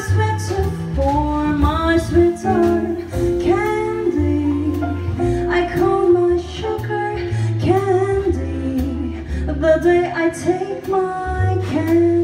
sweater for my sweater candy. I call my sugar candy the day I take my candy.